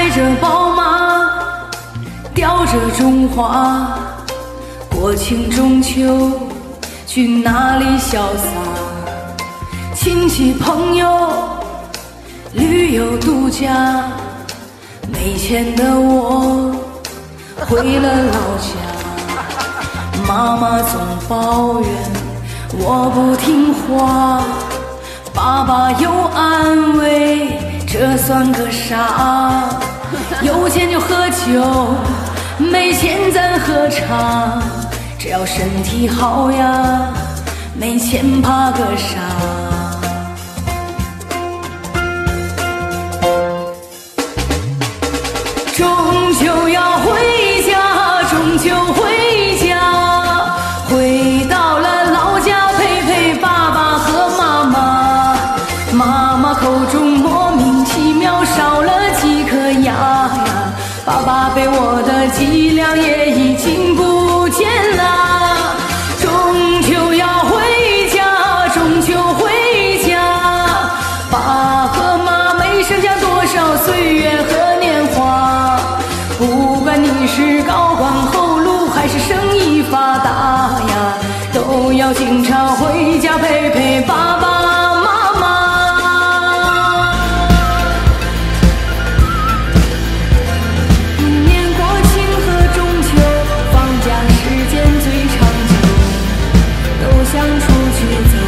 开着宝马，叼着中华，国庆中秋去哪里潇洒？亲戚朋友旅游度假，没钱的我回了老家，妈妈总抱怨我不听话，爸爸又安慰这算个啥？有钱就喝酒，没钱咱喝茶，只要身体好呀，没钱怕个啥？爸爸给我的脊梁也已经不见了。中秋要回家，中秋回家，爸和妈没剩下多少岁月和年华。不管你是高官厚禄还是生意发达呀，都要经常回家陪陪爸爸。to